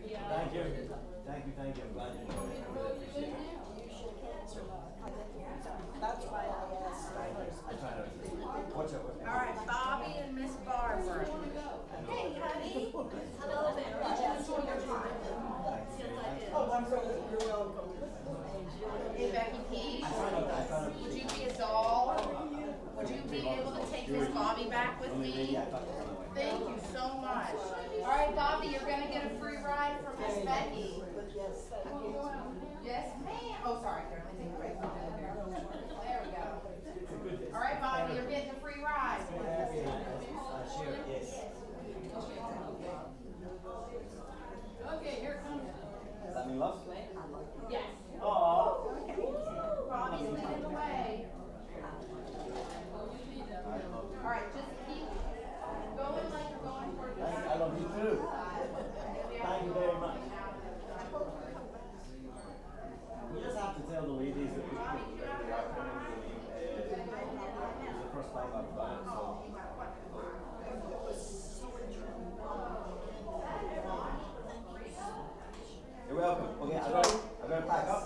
Thank you, thank you, thank you, I'm glad you enjoyed it, I really appreciate it. You shook hands or not? I didn't, that's why I asked. I try not to, watch out. All right, Bobby and Miss Barbara. Hey, honey. Hello there. Oh, I'm really, you're welcome. Hey, Becky P. I try not, I try not to. Would you be a doll? Would you be able to take Miss Bobby back with me? lady I talked to anyway. Thank you so much. All right, Bobby, you're gonna get a free ride from Miss Yes. Yes, ma'am. Oh, sorry, take there. We go. All right, Bobby, you're getting a free ride. Yes. Okay, here comes. Mean love? Yes. Oh. Bobby's leading the way. All right, just keep going like going the. I love you too. You're welcome. Okay, I'm gonna, pack up.